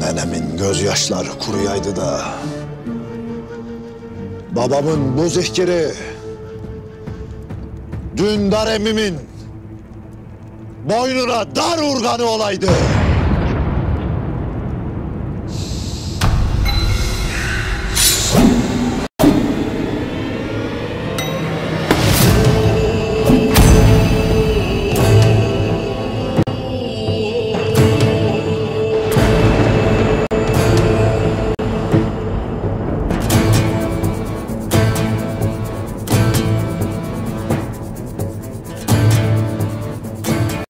Nenemin gözyaşları kuruyaydı da. Babamın bu zihkiri. Dündar emimin boynuna dar urganı olaydı.